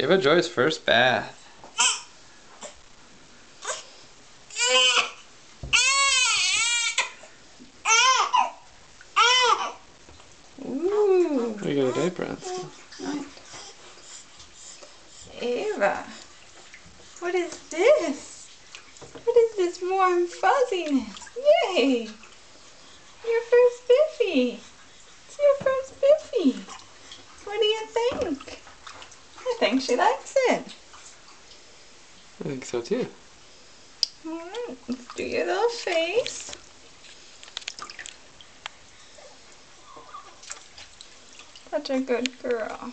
Ava Joy's first bath. Ooh. We got a diaper on. Ava, what is this? What is this warm fuzziness? Yay! Your first Biffy. It's your first Biffy. What do you think? I think she likes it. I think so too. Alright, let's do your little face. Such a good girl.